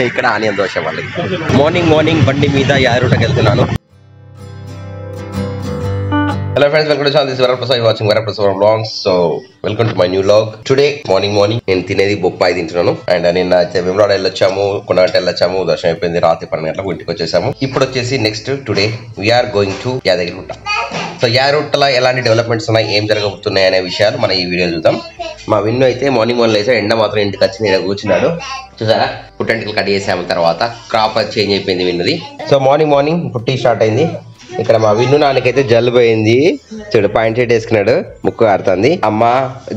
ఇక్కడ ఆనియన్ దోశ వాళ్ళకి morning morning బండి మీద యారుటకి వెళ్తున్నాను hello friends welcome to channel this Varaprasad watching Varaprasad vlogs so welcome to my new vlog today morning morning నేను తినేది బొప్పాయి తింటున్నాను. అండ్ uh, నిన్న అయితే వెళ్ళొచ్చాము కొనగంట వెళ్ళొచ్చాము దర్శనం అయిపోయింది. రాత్రి పన్నెండు గంటలకు ఇంటికి వచ్చేసాము. ఇప్పుడు వచ్చేసి next today we are going to Yadagirigutta so యాదగిరిగుట్టలో ఎలాంటి డెవలప్మెంట్స్ ఉన్నాయి ఏం జరగబోతున్నాయి అనే విషయాలు మనం ఈ వీడియో చూద్దాం. మా విన్ను అయితే మార్నింగ్ మార్నింగ్ లేసా ఎండ మాత్రం ఇంటికి వచ్చి నేను కూర్చున్నాడు చూసారా? పుట్టంటికలు కట్ చేసాము తర్వాత. క్రాప్ చేంజ్ అయిపోయింది విన్నది. సో మార్నింగ్ మార్నింగ్ పుట్టి స్టార్ట్ అయింది. ఇక్కడ మా విన్ను నాన్నకైతే జలుబు అయింది. చూడు పాయింట్ షర్ట్ వేసుకున్నాడు. ముక్కు ఆడుతుంది అమ్మ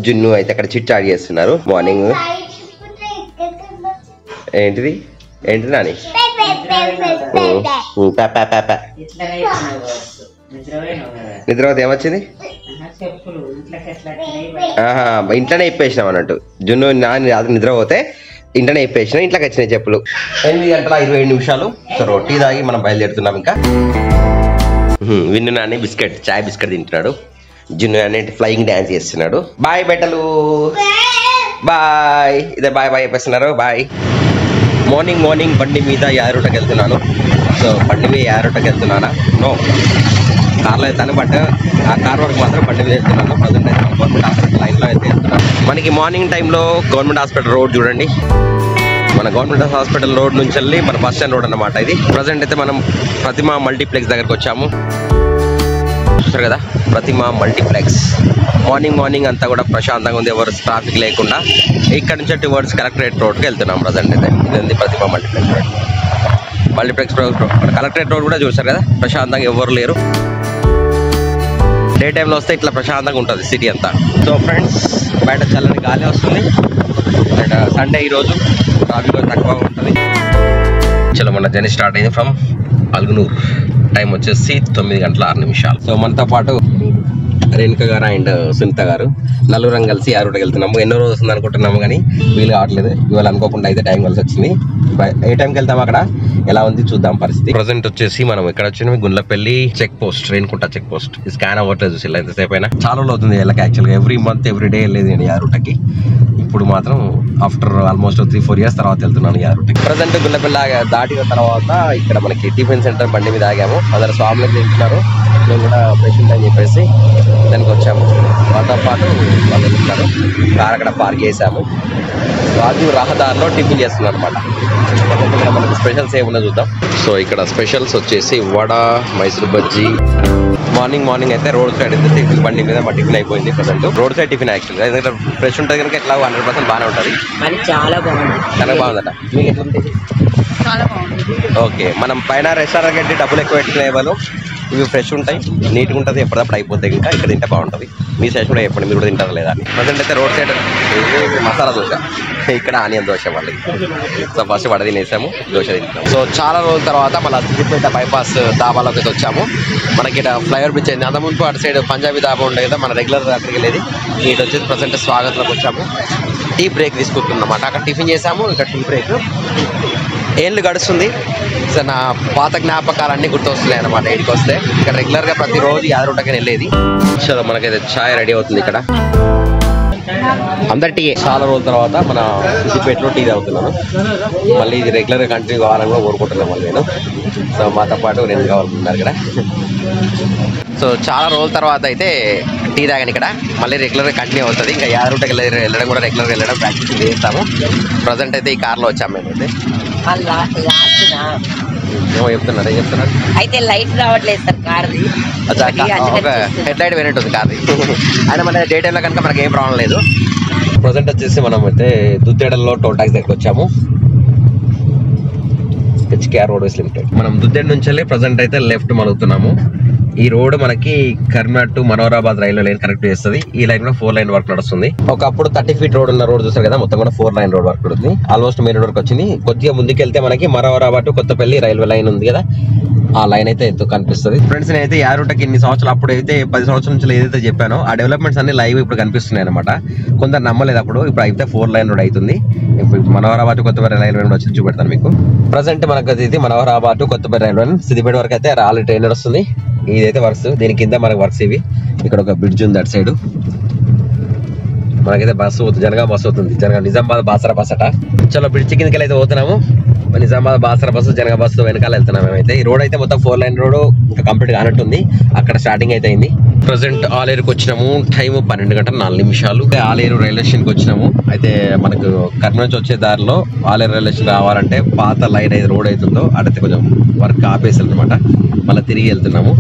జున్ను అయితే అక్కడ చిట్ చాట్ చేస్తున్నారు. మార్నింగ్ ఏంటిది? ఏంటిది నాని? ఉమ్, పా, పా, పా, నిద్ర పోతే ఏమొచ్చింది? ఇంట్లోనే ఇప్పేసినాం అన్నట్టు. జున్ను నాని రాత్రి నిద్ర పోతే ఇంట్లోనే ఇప్పేసినాం ఇంట్లోకి వచ్చినాయి చెప్పులు. ఎనిమిది గంటల ఇరవై ఏడు నిమిషాలు. సో రొట్టి తాగి మనం బయలుదేరుతున్నాం ఇంకా. విన్ను నాని బిస్కెట్ చాయ్ బిస్కెట్ తింటున్నాడు. జున్ను నాని ఫ్లయింగ్ డ్యాన్స్ చేస్తున్నాడు. బాయ్ బెట్టలు బాయ్. ఇదే బాయ్ బాయ్ చెప్పేస్తున్నారు. బాయ్. మార్నింగ్ మార్నింగ్ బండి మీద యాదరూటకి వెళ్తున్నాను సో బండి మీద యాదరూటకి వెళ్తున్నానా నో. కార్లో అయితే బట్ ఆ కార్ వరకు మాత్రం బండి వేస్తున్నాను ప్రజెంట్ అయితే గవర్నమెంట్ హాస్పిటల్ లైన్లో అయితే వేస్తున్నాను మనకి మార్నింగ్ టైంలో గవర్నమెంట్ హాస్పిటల్ రోడ్ చూడండి. మన గవర్నమెంట్ హాస్పిటల్ రోడ్ నుంచి వెళ్ళి మన బస్ స్టాండ్ రోడ్ అన్నమాట ఇది. ప్రజెంట్ అయితే మనం ప్రతిమ మల్టీప్లెక్స్ దగ్గరకు వచ్చాము. చూస్తారు కదా? ప్రతిమ మల్టీప్లెక్స్. మార్నింగ్ మార్నింగ్ అంతా కూడా ప్రశాంతంగా ఉంది ఎవరు ట్రాఫిక్ లేకుండా. ఇక్కడ నుంచి టువర్డ్స్ కలెక్టరేట్ రోడ్కి వెళ్తున్నాం ప్రజెంట్ అయితే. ఇదండి Prathima multiplex road. Multiplex road collectorate road కూడా చూస్తారు కదా? ప్రశాంతంగా ఎవరు లేరు. డే టైంలో వస్తే ఇట్లా ప్రశాంతంగా ఉంటుంది సిటీ అంతా. సో ఫ్రెండ్స్ బయట చల్లని గాలి వస్తుంది. అండ్ సండే ఈరోజు ట్రాఫిక్ తక్కువ ఉంటుంది. చలో మన జర్నీ స్టార్ట్ అయింది ఫ్రమ్ అల్గునూర్. టైం వచ్చేసి తొమ్మిది గంటల ఆరు నిమిషాలు. సో మనతో పాటు రేణుక గారు అండ్ సునీత గారు. నలుగురం కలిసి ఆ రూట్కి వెళ్తున్నాము ఎన్నో రోజు వస్తుంది అనుకుంటున్నాము కానీ వీలు కావట్లేదు. ఇవాళ అనుకోకుండా అయితే టైం కలిసి వచ్చింది. ఏ టైంకి వెళ్తాం అక్కడ? ఎలా ఉంది చూద్దాం పరిస్థితి. ప్రజెంట్ వచ్చేసి మనం ఇక్కడ వచ్చిన Gundlapalli check post Renukunta check post. Scan అవ్వట్లేదు చూసి ఎంతసేపు అయినా. చాలా రోజులు అవుతుంది వెళ్ళక. యాక్చువల్గా ఎవ్రీ మంత్ ఎవ్రీ డే వెళ్ళేది ఆ రూట్కి. ఇప్పుడు మాత్రం after almost three four years తర్వాత వెళ్తున్నాను ఈ రూట్కి ప్రజెంట్ గుండ్లపల్లి దాటిన తర్వాత ఇక్కడ మనకి టిఫిన్ సెంటర్ బండి మీద ఆగాము. అందరు స్వాములకు తింటున్నారు. మేము కూడా ఫ్రెష్ అని చెప్పేసి దానికి వచ్చాము. మాతో పాటు వాళ్ళు వెళ్తున్నారు కార్ అక్కడ పార్క్ చేసాము రాజు రహదారిలో టిఫిన్ చేస్తున్నారు అనమాట ఇక్కడ మనకి స్పెషల్స్ ఏమున్నా చూద్దాం. సో ఇక్కడ స్పెషల్స్ వచ్చేసి వడ మైసూర్ బజ్జీ. మార్నింగ్ మార్నింగ్ అయితే రోడ్ సైడ్ అయితే టిఫిన్ బండి మీద మా టిఫిన్ అయిపోయింది ప్రజెంట్ రోడ్ సైడ్ టిఫిన్ యాక్చువల్గా ఎందుకంటే ఫ్రెష్ ఉంటుంది కనుక ఎట్లా హండ్రెడ్ పర్సెంట్ బాగానే ఉంటుంది చాలా బాగుంది. చాలా బాగుందట. మీకు ఎట్లా ఉంది చాలా బాగుంది. ఓకే మనం పైన రెస్టారెంట్ కట్టి డబ్బులు ఎక్కువ పెట్టుకునే వాళ్ళు ఇవి ఫ్రెష్ ఉంటాయి నీట్గా ఉంటుంది ఎప్పటికప్పుడు అయిపోతాయి ఇంకా ఇక్కడ తింటే బాగుంటుంది. మీ సైజ్ కూడా చెప్పండి మీరు కూడా తింటారు లేదా అని. ప్రజెంట్ అయితే రోడ్ సైడ్ మసాలా దోశ. ఇక్కడ ఆనియన్ దోశ మళ్ళీ సో ఫస్ట్ వడ తినేసాము దోశ తింటాము సో చాలా రోజుల తర్వాత మళ్ళీ సిద్దిపేట బైపాస్ దాబాలోకి అయితే వచ్చాము. మనకి ఇక్కడ ఫ్లైఓవర్ బ్రిడ్జ్ అయింది. అంత ముందు అటు సైడ్ పంజాబీ దాబా ఉండే కదా మన రెగ్యులర్ అక్కడికి వెళ్ళేది. ఇటు వచ్చేసి ప్రజెంట్ స్వాగతంలోకి వచ్చాము. టీ బ్రేక్ తీసుకుంటున్నాం అన్నమాట. అక్కడ టిఫిన్ చేసాము ఇక్కడ టీ బ్రేక్ ఏళ్ళు గడుస్తుంది? సో నా పాత జ్ఞాపకాలన్నీ గుర్తొస్తున్నాయి అనమాట ఇక్కడికి వస్తే. ఇక్కడ రెగ్యులర్గా ప్రతిరోజు యాదరుటకి వెళ్ళేది. చలో మనకైతే ఛాయ్ రెడీ అవుతుంది ఇక్కడ. అందరి టీ చాలా రోజుల తర్వాత మన సిద్దిపేటలో టీ తాగుతున్నాను. మళ్ళీ ఇది రెగ్యులర్గా కంటిన్యూ కావాలని కూడా కోరుకుంటున్నాను మళ్ళీ నేను. సో మాతో పాటు రెండు కావాలనుకున్నారు ఇక్కడ. సో చాలా రోజుల తర్వాత అయితే టీ తాగాను ఇక్కడ. మళ్ళీ రెగ్యులర్గా కంటిన్యూ అవుతుంది. ఇంకా యాదరుటకి వెళ్ళి వెళ్ళడం కూడా రెగ్యులర్గా వెళ్ళడం ప్రాక్టీస్ చేస్తాము ప్రజెంట్ అయితే ఈ కార్లో వచ్చాము మేమైతే. ఏమో చెప్తున్నారు ఏం చెప్తున్నారు? అయితే లైట్ రావట్లేదు సార్ కార్ది ఒక. హెడ్ లైట్ ఉంది కార్ది అయినా మన డే టైంలో కనుక మనకి ఏం ప్రాబ్లం లేదు. ప్రజెంట్ వచ్చేసి మనం అయితే దుద్దేడల్లో టోల్ ట్యాక్స్ దగ్గరికి వచ్చాము. హెచ్కేఆర్ రోడ్ వేస్ లిమిటెడ్ మనం దుద్దేడ్ నుంచి వెళ్ళి ప్రజెంట్ అయితే లెఫ్ట్ మలుగుతున్నాము. ఈ రోడ్ మనకి కర్నాట్ to Manoharabad railway line connect చేస్తుంది. ఈ లైన్ కూడా ఫోర్ లైన్ వర్క్ నడుస్తుంది. ఒకప్పుడు థర్టీ ఫీట్ రోడ్ ఉన్న రోడ్ చూస్తారు కదా మొత్తం కూడా ఫోర్ లైన్ రోడ్ వర్క్ ఉంది ఆల్మోస్ట్ మెయిన్ రోడ్ వచ్చింది. కొద్దిగా ముందుకెళ్తే మనకి Manoharabad to Kothapalli railway line ఉంది కదా ఆ లైన్ అయితే ఎంతో కనిపిస్తుంది. ఫ్రెండ్స్ నేనైతే యారూటకి ఇన్ని సంవత్సరాలు అప్పుడు అయితే పది సంవత్సరాల నుంచి ఏదైతే చెప్పానో ఆ డెవలప్మెంట్స్ అన్ని లైవ్ ఇప్పుడు కనిపిస్తున్నాయి అనమాట కొందరు నమ్మలేదు అప్పుడు ఇప్పుడు అయితే ఫోర్ లైన్ రోడ్ అవుతుంది ఇప్పుడు మనోహరాబాద్ కొత్తపల్లి రైల్వే రోడ్ వచ్చి చూపెడతాను మీకు. ప్రజెంట్ మనకు ఇది మనోహరాబాద్ కొత్తపల్లి రైల్వే సిద్దిపేట వరకు అయితే ఆల్రెడీ ట్రైన్ వస్తుంది ఇదైతే వర్క్స్. దీని కింద మనకు వర్క్స్ ఇవి. ఇక్కడ ఒక బ్రిడ్జ్ ఉంది అటు సైడ్. మనకైతే బస్సు అవుతుంది జనగా బస్సు అవుతుంది జనగా నిజామాబాద్ బాసరా బస్ అట చలో బ్రిడ్జ్ కిందకి అయితే పోతున్నాము. నిజామాబాద్ బాసర బస్సు జనగ బస్సు వెనకాల వెళ్తున్నాం మేమైతే. ఈ రోడ్ అయితే మొత్తం ఫోర్ లైన్ రోడ్ ఇంకా కంప్లీట్ కానట్టుంది అక్కడ స్టార్టింగ్ అయితే అయింది. ప్రజెంట్ ఆలేరుకి వచ్చినాము టైం పన్నెండు గంటల నాలుగు నిమిషాలు. ఆలేరు రైల్వే స్టేషన్కి వచ్చినాము. అయితే మనకు కర్మ నుంచి వచ్చే దారిలో ఆలేరు రైల్వే స్టేషన్ రావాలంటే పాత లైన్ అయితే రోడ్ అవుతుందో అడితే కొంచెం వర్క్ ఆపేసి అనమాట మళ్ళీ తిరిగి వెళ్తున్నాము.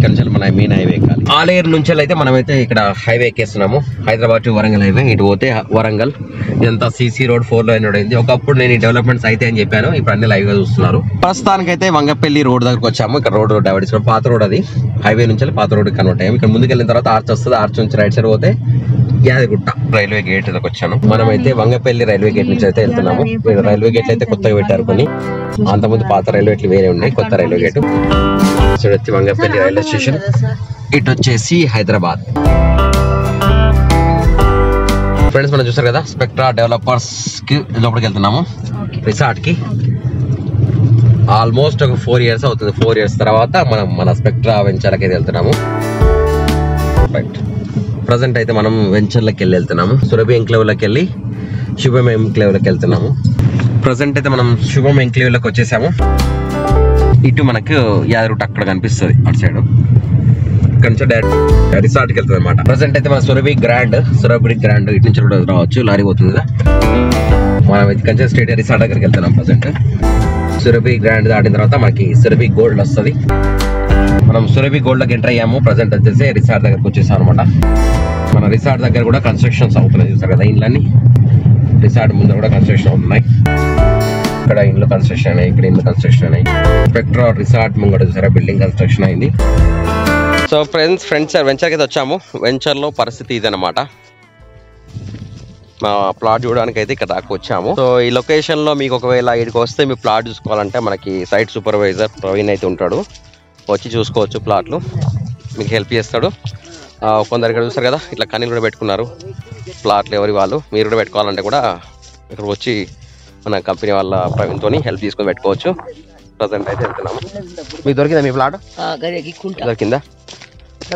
ఇక్కడ నుంచి మన మెయిన్ హైవే ఎక్కాలి ఆలేరు నుంచి అయితే మనమైతే ఇక్కడ హైవే ఎక్కేస్తున్నాము. హైదరాబాద్ టు వరంగల్ హైవే ఇటు పోతే వరంగల్. ఇదంతా CC road four line road అయింది. ఒకప్పుడు నేను ఈ డెవలప్మెంట్స్ అయితే అని చెప్పాను. ఇప్పుడు అన్ని లైవ్గా చూస్తున్నారు. ప్రస్తుతానికైతే వంగపల్లి రోడ్ దగ్గరకు వచ్చాము. ఇక్కడ రోడ్ డైవర్ట్ చేసిన పాత రోడ్ అది. హైవే నుంచి పాత రోడ్ కన్వర్ట్ అయ్యాము. ఇక్కడ ముందుకు వెళ్ళిన తర్వాత ఆర్చ్ వస్తుంది. ఆర్చ్ నుంచి రైట్ సైడ్ పోతే యాదగుట్ట రైల్వే గేట్ దగ్గరకు వచ్చాను. మనమైతే వంగపల్లి రైల్వే గేట్ నుంచి అయితే వెళ్తున్నాము. రైల్వే గేట్లు అయితే కొత్తగా పెట్టారు కొన్ని. అంతకుముందు పాత రైల్వే గేట్లు వేరే ఉన్నాయి. కొత్త రైల్వే గేట్ చూడొచ్చి వంగపల్లి రైల్వే స్టేషన్. ఇటు వచ్చేసి హైదరాబాద్. ఫ్రెండ్స్ మనం చూసారు కదా స్పెక్ట్రా డెవలపర్స్కి లోపలికి వెళ్తున్నాము. రిసార్ట్కి ఆల్మోస్ట్ ఒక ఫోర్ ఇయర్స్ అవుతుంది. ఫోర్ ఇయర్స్ తర్వాత మనం మన స్పెక్ట్రా వెంచర్లకి అయితే వెళ్తున్నాము. రైట్ ప్రజెంట్ అయితే మనం వెంచర్లకి వెళ్ళి వెళ్తున్నాము. సురభి ఎంక్లేవ్లోకి వెళ్ళి శుభం ఎంక్లేవ్లోకి వెళ్తున్నాము. ప్రజెంట్ అయితే మనం శుభం ఎంక్లేవ్లోకి వచ్చేసాము. ఇటు మనకు యాదరుట్ అక్కడ కనిపిస్తుంది అటు సైడ్ ఇక్కడ నుంచి డైరెక్ట్ రిసార్ట్కి వెళ్తుంది అనమాట ప్రజెంట్ అయితే మన సురభి గ్రాండ్ సురభి గ్రాండ్ ఇటు నుంచి కూడా రావచ్చు లారీ పోతుంది కదా. మనం ఇక్కడ నుంచి స్టేట్ రిసార్ట్ దగ్గరికి వెళ్తున్నాం ప్రజెంట్ సురభి గ్రాండ్ దాటిన తర్వాత మనకి సురభి గోల్డ్ వస్తుంది. మనం సురభి గోల్డ్లోకి ఎంటర్ అయ్యాము ప్రజెంట్ వచ్చేసి రిసార్ట్ దగ్గరకు వచ్చేసాం అనమాట మన రిసార్ట్ దగ్గర కూడా కన్స్ట్రక్షన్స్ అవుతున్నాయి చూసారు కదా ఇండ్లన్నీ? రిసార్ట్ ముందు కూడా కన్స్ట్రక్షన్ అవుతున్నాయి. ఇక్కడ ఇండ్లు కన్స్ట్రక్షన్ అయినాయి ఇక్కడ ఇండ్లు కన్స్ట్రక్షన్ అయినాయి స్పెక్ట్రా రిసార్ట్ ముంగట చూసారా? బిల్డింగ్ కన్స్ట్రక్షన్ అయింది. సో ఫ్రెండ్స్ ఫ్రెండ్స్ వెంచర్కి అయితే వచ్చాము. వెంచర్లో పరిస్థితి ఇదనమాట మా ప్లాట్ చూడడానికి అయితే ఇక్కడ దాకా వచ్చాము. సో ఈ లొకేషన్లో మీకు ఒకవేళ ఇక్కడికి వస్తే మీ ప్లాట్ చూసుకోవాలంటే మనకి సైట్ సూపర్వైజర్ ప్రవీణ్ అయితే ఉంటాడు. వచ్చి చూసుకోవచ్చు ప్లాట్లు మీకు హెల్ప్ చేస్తాడు. కొందరు ఇక్కడ చూస్తారు కదా ఇట్లా కన్నీళ్ళు కూడా పెట్టుకున్నారు. ప్లాట్లు ఎవరి వాళ్ళు? మీరు కూడా పెట్టుకోవాలంటే కూడా ఇక్కడ వచ్చి మన కంపెనీ వాళ్ళ ప్రవీణ్తో హెల్ప్ తీసుకొని పెట్టుకోవచ్చు. ప్రజెంట్ అయితే వెళ్తున్నాము. మీకు దొరికిందా మీ ప్లాట్? కుంటా. దొరికిందా?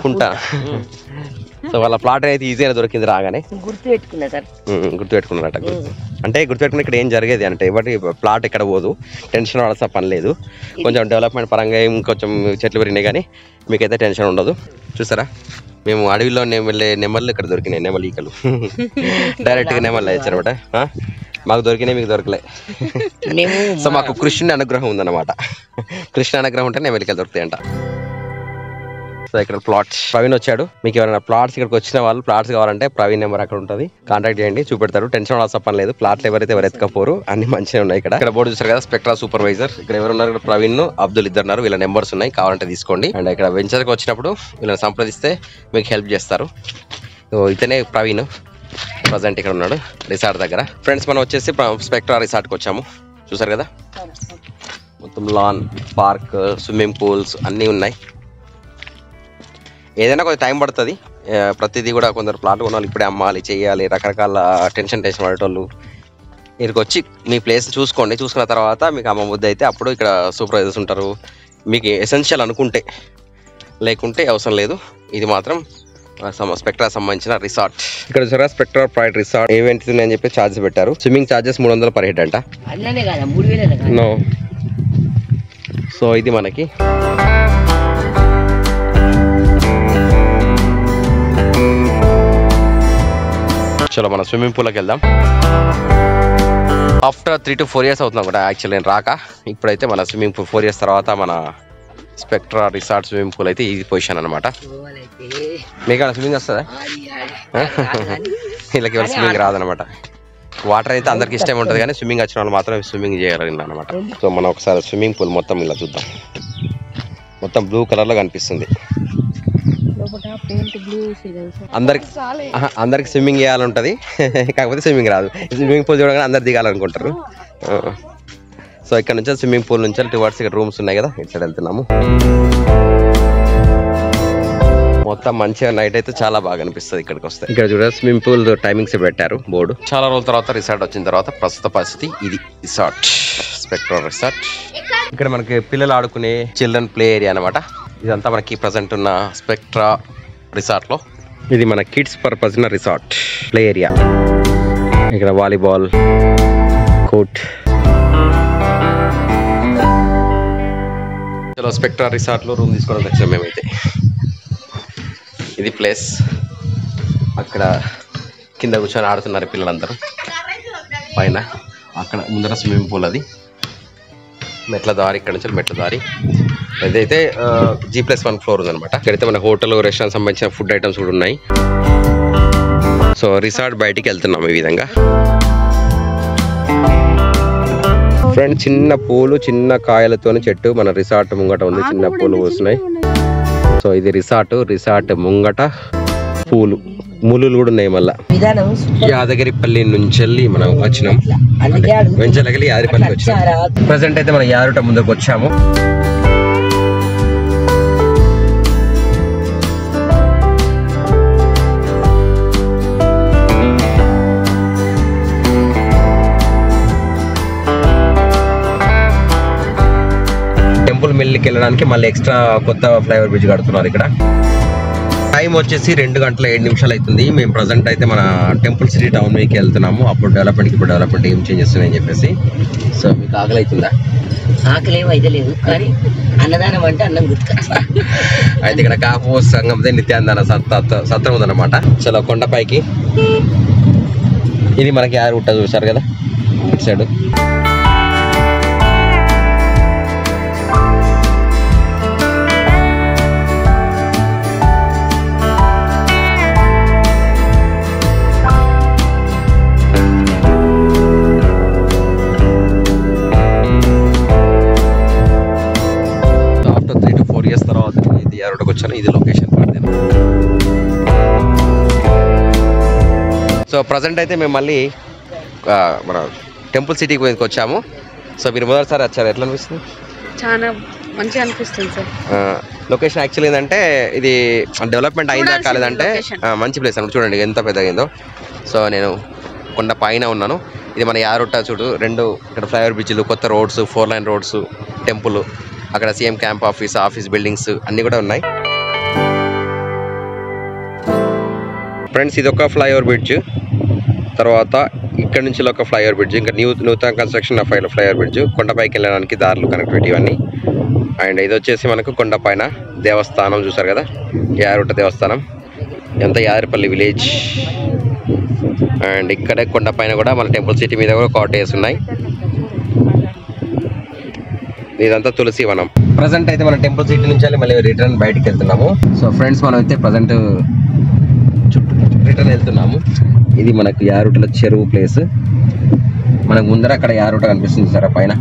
కుంటా. సో వాళ్ళ ప్లాట్ అయితే ఈజీగా దొరికింది రాగానే. గుర్తు గుర్తుపెట్టుకున్నారట గుర్తు అంటే గుర్తుపెట్టుకుని ఇక్కడ ఏం జరిగేది అంటే ఎవరి ప్లాట్ ఎక్కడ పోదు టెన్షన్ పడాల్సిన పని లేదు. కొంచెం డెవలప్మెంట్ పరంగా ఇంకొంచెం చెట్లు పెరిగినాయి కానీ మీకైతే టెన్షన్ ఉండదు. చూసారా? మేము అడవిలో నెమలి నెమళ్ళు ఇక్కడ దొరికినాయి నెమలి ఈకలు. డైరెక్ట్గా నెమళ్ళు వచ్చారనమాట మాకు దొరికినాయి మీకు దొరకలే. సో మాకు కృష్ణుని అనుగ్రహం ఉందన్నమాట. కృష్ణ అనుగ్రహం ఉంటే నెమలికలు దొరుకుతాయంట. సో ఇక్కడ ప్లాట్స్ ప్రవీణ్ వచ్చాడు. మీకు ఎవరైనా ప్లాట్స్ ఇక్కడికి వచ్చిన వాళ్ళు ప్లాట్స్ కావాలంటే ప్రవీణ్ నెంబర్ అక్కడ ఉంటుంది. కాంటాక్ట్ చేయండి చూపెడతారు. టెన్షన్ అవసరం పని లేదు. ప్లాట్లు ఎవరైతే ఎవరు ఎత్తుకపోరు అన్ని మంచిగా ఉన్నాయి ఇక్కడ. ఇక్కడ బోర్డు చూసారు కదా స్పెక్ట్రా సూపర్వైజర్. ఇక్కడ ఎవరు ఉన్నారు ఇక్కడ ప్రవీణ్ అబ్దుల్ ఇద్దరు ఉన్నారు. వీళ్ళ నెంబర్స్ ఉన్నాయి కావాలంటే తీసుకోండి. అండ్ ఇక్కడ వెంచర్కి వచ్చినప్పుడు వీళ్ళని సంప్రదిస్తే మీకు హెల్ప్ చేస్తారు. సో ఇతనే ప్రవీణ్. ప్రజెంట్ ఇక్కడ ఉన్నాడు రిసార్ట్ దగ్గర. ఫ్రెండ్స్ మనం వచ్చేసి స్పెక్ట్రా రిసార్ట్కి వచ్చాము. చూసారు కదా? మొత్తం లాన్ పార్క్ స్విమ్మింగ్ పూల్స్ అన్నీ ఉన్నాయి. ఏదైనా కొంచెం టైం పడుతుంది. ప్రతిదీ కూడా కొందరు ప్లాట్ కొనాలి ఇప్పుడే అమ్మాలి చేయాలి రకరకాల టెన్షన్ టెన్షన్ పడేటోళ్ళు. ఇక్కడికి వచ్చి మీ ప్లేస్ చూసుకోండి. చూసుకున్న తర్వాత మీకు అమ్మ బుద్ధి అయితే అప్పుడు ఇక్కడ సూపర్వైజర్స్ ఉంటారు. మీకు ఎసెన్షియల్ అనుకుంటే లేకుంటే అవసరం లేదు. ఇది మాత్రం స్పెక్ట్రా సంబంధించిన రిసార్ట్. ఇక్కడ చూసారా? Spectra private resort. ఈవెంట్స్ ఉన్నాయని చెప్పి ఛార్జెస్ పెట్టారు. స్విమ్మింగ్ ఛార్జెస్ మూడు వందల పర్ హెడ్ అంట నో సో ఇది మనకి. చలో మన స్విమ్మింగ్ పూల్కి వెళ్దాం. After three to four years అవుతున్నాం కూడా యాక్చువల్లీ నేను రాక. ఇప్పుడైతే మన స్విమ్మింగ్ పూల్ ఫోర్ ఇయర్స్ తర్వాత మన స్పెక్ట్రా రిసార్ట్ స్విమ్మింగ్ పూల్ అయితే ఈ పొజిషన్ అనమాట మీకు స్విమ్మింగ్ వస్తుందా? వీళ్ళకి ఎవరు స్విమ్మింగ్ రాదనమాట వాటర్ అయితే అందరికి ఇష్టం ఉంటుంది కానీ స్విమ్మింగ్ వచ్చిన వాళ్ళు మాత్రం స్విమ్మింగ్ చేయగలరు అనమాట సో మనం ఒకసారి స్విమ్మింగ్ పూల్ మొత్తం ఇలా చూద్దాం. మొత్తం బ్లూ కలర్లో కనిపిస్తుంది. అందరికి అందరికి స్విమ్మింగ్ చేయాలంటది కాకపోతే స్విమ్మింగ్ రాదు. స్విమ్మింగ్ పూల్ చూడగానే అందరు దిగాలనుకుంటారు. సో ఇక్కడ నుంచి స్విమ్మింగ్ పూల్ నుంచి టువర్డ్స్ ఇక్కడ రూమ్స్ ఉన్నాయి కదా ఇటు సైడ్ వెళ్తున్నాము. మొత్తం మంచిగా నైట్ అయితే చాలా బాగా అనిపిస్తుంది ఇక్కడికి వస్తే. ఇక్కడ చూడ స్విమ్మింగ్ పూల్ టైమింగ్స్ పెట్టారు బోర్డు. చాలా రోజుల తర్వాత రిసార్ట్ వచ్చిన తర్వాత ప్రస్తుత పరిస్థితి ఇది రిసార్ట్ స్పెక్ట్రో రిసార్ట్ ఇక్కడ మనకి పిల్లలు ఆడుకునే చిల్డ్రన్ ప్లే ఏరియా అనమాట ఇదంతా మనకి ప్రజెంట్ ఉన్న స్పెక్ట్రా రిసార్ట్లో. ఇది మన కిడ్స్ పర్పస్ ఉన్న రిసార్ట్ ప్లే ఏరియా ఇక్కడ వాలీబాల్ కోర్ట్ చలో స్పెక్ట్రా రిసార్ట్లో రూమ్ తీసుకోవడానికి వచ్చాం మేమైతే. ఇది ప్లేస్. అక్కడ కింద కూర్చొని ఆడుతున్నారు పిల్లలందరూ. పైన అక్కడ ముందర స్విమ్మింగ్ పూల్ అది. మెట్ల దారి ఇక్కడ నుంచి మెట్ల దారి. ఇదైతే జీ ప్లస్ వన్ ఫ్లోర్ ఉందనమాట ఇక్కడైతే మన హోటల్ రెస్టారెంట్ సంబంధించిన ఫుడ్ ఐటమ్స్ కూడా ఉన్నాయి. సో రిసార్ట్ బయటికి వెళ్తున్నాం ఈ విధంగా. ఫ్రెండ్ చిన్న పూలు చిన్న కాయలతోని చెట్టు. మన రిసార్ట్ ముంగట ఉంది చిన్న పూలు పూస్తున్నాయి సో ఇది రిసార్ట్ రిసార్ట్ ముంగట పూలు. ములులు కూడా ఉన్నాయి మళ్ళా. విధానం యాదగిరిపల్లి నుంచి వెళ్ళి మనం వచ్చినాం. వెంచలగిలి యాదగిరిపల్లికి వచ్చినాం ప్రజెంట్ అయితే మనం యారుట ముందుకు వచ్చాము. మిల్లికి వెళ్ళడానికి మళ్ళీ ఎక్స్ట్రా కొత్త ఫ్లైఓవర్ బ్రిడ్జ్ కడుతున్నారు ఇక్కడ. టైం వచ్చేసి రెండు గంటల ఏడు నిమిషాలు అవుతుంది మేము ప్రజెంట్ అయితే మన టెంపుల్ సిటీ టౌన్ మీదకి వెళ్తున్నాము. అప్పుడు డెవలప్మెంట్కి ఇప్పుడు డెవలప్మెంట్ ఏం చేంజెస్ ఉన్నాయని చెప్పేసి. సో మీకు ఆకలి అవుతుందా ఆకలి అయితే లేదు. కానీ అన్నదానం అంటే అన్నం గుర్తుకొచ్చా అయితే ఇక్కడ కాపు సంఘం నిత్యానందన సత్త సత్రం ఉందన్నమాట. చలో కొండపైకి. ఇది మనకి యారు ఉంటుంది చూసారు కదా? ఇటు సైడ్. వచ్చాను ఇది లొకేషన్ పడింది సో ప్రజెంట్ అయితే మేము మళ్ళీ మన టెంపుల్ సిటీకి వచ్చాము. సో మీరు మొదటిసారి వచ్చారు ఎట్లా అనిపిస్తుంది? చాలా మంచిగా అనిపిస్తుంది సార్ లొకేషన్ యాక్చువల్లీ ఏంటంటే ఇది డెవలప్మెంట్ అయిందా కాలేదంటే మంచి ప్లేస్ అన్నమాట. చూడండి ఎంత పెద్దగా అయిందో సో నేను కొండ పైన ఉన్నాను. ఇది మన యారుట్ట చూడు రెండు ఇక్కడ ఫ్లైఓవర్ బ్రిడ్జ్లు కొత్త roads four line roads temple అక్కడ CM camp office office buildings అన్నీ కూడా ఉన్నాయి. ఫ్రెండ్స్ ఇది ఒక ఫ్లైఓవర్ బ్రిడ్జ్. తర్వాత ఇక్కడ నుంచి ఒక ఫ్లైఓవర్ బ్రిడ్జ్. ఇంకా న్యూ నూతన కన్స్ట్రక్షన్ ఆఫ్ ఫ్లైఓవర్ బ్రిడ్జ్. కొండపైకి వెళ్ళడానికి దారులు కనెక్టివిటీ ఇవన్నీ. అండ్ ఇది వచ్చేసి మనకు కొండపైన దేవస్థానం చూసారు కదా? యారుట దేవస్థానం. ఎంత యారిపల్లి విలేజ్. అండ్ ఇక్కడే కొండపైన కూడా మన టెంపుల్ సిటీ మీద కూడా కాటేజ్ ఉన్నాయి. ఇదంతా తులసి వనం. ప్రజెంట్ అయితే మన టెంపుల్ సిటీ నుంచి మళ్ళీ రిటర్న్ బయటకు వెళ్తున్నాము. సో ఫ్రెండ్స్ మనం అయితే ప్రజెంట్ రిటర్న్ వెళ్తున్నాము. ఇది మనకు యారుటల చెరువు ప్లేస్ మనకు ముందర అక్కడ యారుట కనిపిస్తుంది సార్ పైన.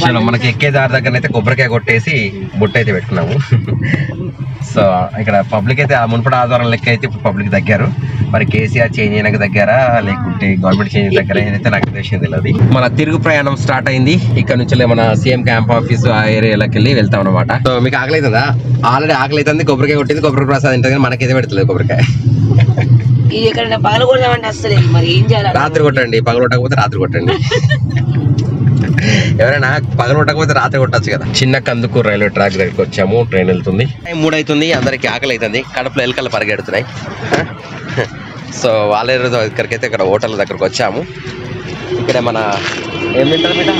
చలో మనకి ఎక్కే దారి దగ్గర అయితే కొబ్బరికాయ కొట్టేసి బుట్ట అయితే పెట్టుకున్నాము. సో ఇక్కడ పబ్లిక్ అయితే ఆ మునుపటి ఆధారం లెక్క అయితే ఇప్పుడు పబ్లిక్ తగ్గారు మరి కేసీఆర్ చేంజ్ అయినాక దగ్గర? లేకుంటే గవర్నమెంట్ చేంజ్ దగ్గర ఏదైతే నాకు తెలిసింది తెలియదు మన తిరుగు ప్రయాణం స్టార్ట్ అయింది. ఇక్కడ నుంచి మన సీఎం క్యాంప్ ఆఫీస్ ఆ ఏరియాలోకి వెళ్ళి వెళ్తాం అనమాట సో మీకు ఆకలి అవుతుందా ఆల్రెడీ ఆకలి అవుతుంది కొబ్బరికాయ కొట్టింది కొబ్బరి ప్రసాదం తింటుంది కానీ మనకైతే పెడతలేదు కొబ్బరికాయ. ఇది ఎక్కడైనా పగల కొడదామంటే అసలు మరి ఏం చేయాలి? రాత్రి కొట్టండి పగలు కొట్టకపోతే రాత్రి కొట్టండి. ఎవరైనా పగలు కొట్టకపోతే రాత్రి కొట్టచ్చు కదా. చిన్న కందుకూరు రైల్వే ట్రాక్ దగ్గరికి వచ్చాము ట్రైన్ వెళ్తుంది. టైం మూడు అవుతుంది అందరికి ఆకలి అవుతుంది కడుపులో ఎలుకలు పరిగెడుతున్నాయి. సో వాళ్ళ దగ్గరికి అయితే ఇక్కడ హోటల్ దగ్గరకు వచ్చాము. ఇక్కడ మన ఏం తింటారు బిడ్డ?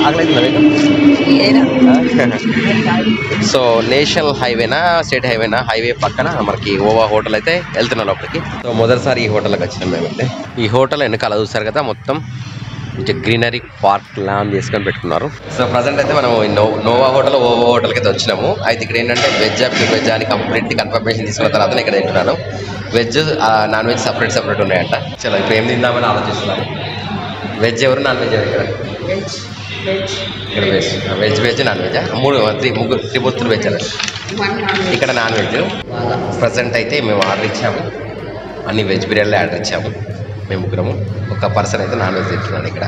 సో నేషనల్ హైవేనా స్టేట్ హైవేనా హైవే పక్కన మనకి ఓవా హోటల్ అయితే వెళ్తున్నాం లోపలికి. సో మొదటిసారి ఈ హోటల్కి వచ్చినాం మేమైతే. ఈ హోటల్ వెనకాల చూస్తారు కదా మొత్తం. గ్రీనరీ పార్క్ లాన్ చేసుకొని పెట్టుకున్నారు. సో ప్రజెంట్ అయితే మనం ఈ నో నోవా హోటల్ ఓవా హోటల్కి అయితే వచ్చినాము. అయితే ఇక్కడ ఏంటంటే వెజ్ ప్యూర్ వెజ్ అని కంప్లీట్ కన్ఫర్మేషన్ తీసుకున్న తర్వాత నేను ఇక్కడ తింటున్నాను. Veg non veg separate separate ఉన్నాయంట. చలో ఇప్పుడు ఏం తిందామని ఆలోచిస్తున్నాను వెజ్ ఎవరు నాన్ వెజ్ ఎవరు ఇక్కడ? ఇక్కడ veg. Veg veg non veg మూడు త్రీ ముగ్గురు త్రిమూర్తులు వెజ్ అన్నట్టు. ఇక్కడ నాన్ వెజ్. ప్రజెంట్ అయితే మేము ఆర్డర్ ఇచ్చాము. అన్ని వెజ్ బిర్యానీలు ఆర్డర్ ఇచ్చాము. మేము ముగ్గురము ఒక పర్సన్ అయితే నాన్ వెజ్ తింటున్నాను ఇక్కడ.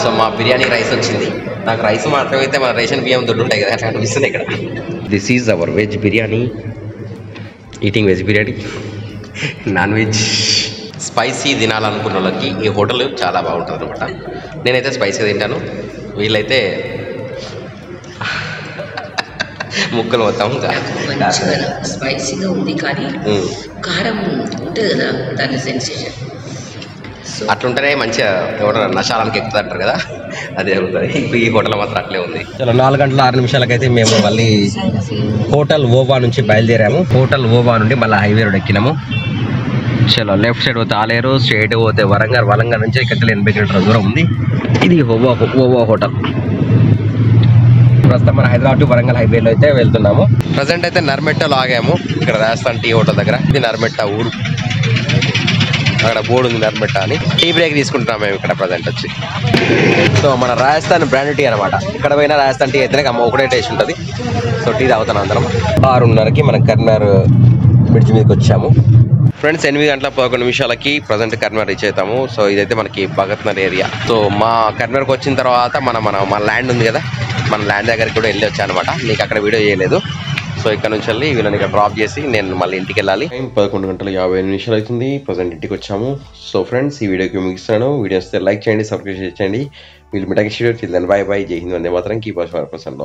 సో మా బిర్యానీ రైస్ వచ్చింది. నాకు రైస్ మాత్రమే అయితే మన రేషన్ బియ్యం దొడ్డు ఉంటాయి కదా అట్లా అనిపిస్తుంది ఇక్కడ. This is our veg biryani. Eating veg biryani. Non veg spicy తినాలనుకున్న వాళ్ళకి ఈ హోటల్ చాలా బాగుంటుంది అనమాట నేనైతే స్పైసీగా తింటాను. వీళ్ళైతే ముక్కలు మొత్తం మంచిగా స్పైసీగా ఉంది కానీ. కారం ఉంటుంది కదా దాని సెన్సేషన్ అట్లుంటేనే మంచిగా ఎవరైనా నశాలానికి ఎక్కుతుంది అంటారు కదా? అదే అవుతుంది. ఇప్పుడు ఈ హోటల్ మాత్రం అట్లే ఉంది. చలో నాలుగు గంటల ఆరు నిమిషాలకైతే మేము మళ్ళీ హోటల్ ఓవా నుంచి బయలుదేరాము. హోటల్ ఓవా నుండి మళ్ళీ హైవే రోడ్ ఎక్కినాము. చలో లెఫ్ట్ సైడ్ పోతే ఆలేరు స్ట్రైట్ పోతే వరంగల్ వరంగల్ నుంచి ఇక్కడ ఎనభై కిలోమీటర్ల దూరం ఉంది. ఇది ఓవా ఓవా హోటల్. ప్రస్తుతం మన హైదరాబాద్ టు వరంగల్ హైవేలో అయితే వెళ్తున్నాము. ప్రజెంట్ అయితే నర్మెట్టలో ఆగాము. ఇక్కడ రాజస్థాన్ టీ హోటల్ దగ్గర. ఇది నర్మెట్ట ఊరు. అక్కడ బోర్డు ఉంది నర్మెట్ట అని. టీ బ్రేక్ తీసుకుంటున్నాం మేము ఇక్కడ ప్రజెంట్ వచ్చి. సో మన రాజస్థాన్ బ్రాండ్ టీ అనమాట ఇక్కడ పోయినా రాజస్థాన్ టీ అయితే అమ్మ ఒకటే టేస్ట్ ఉంటుంది. సో టీ తాగుతాను అందరం. ఆరున్నరకి మనం కర్నార్ బ్రిడ్జ్ మీదకి వచ్చాము. ఫ్రెండ్స్ ఎనిమిది గంటల పదకొండు నిమిషాలకి ప్రజెంట్ కర్నూలు రీచ్ అవుతాము. సో ఇదైతే మనకి భగత్నర్ ఏరియా సో మా కర్నూలుకి వచ్చిన తర్వాత మన మన మన ల్యాండ్ ఉంది కదా. మన ల్యాండ్ దగ్గరికి కూడా వెళ్ళి వచ్చాను అనమాట నీకు అక్కడ వీడియో చేయలేదు. సో ఇక్కడ నుంచి వెళ్ళి వీళ్ళని ఇక్కడ డ్రాప్ చేసి నేను మళ్ళీ ఇంటికి వెళ్ళాలి. పదకొండు గంటల యాభై నిమిషాలు అవుతుంది. ప్రజెంట్ ఇంటికి వచ్చాము. సో ఫ్రెండ్స్ ఈ వీడియోకి ముగిస్తున్నాను. వీడియో వస్తే లైక్ చేయండి సబ్స్క్రైబ్ చేయండి. వీళ్ళు మిఠాయి షీడియో చిల్లని బాయ్ బాయ్ జై హింద్. వందే మాత్రం. Keep watch for person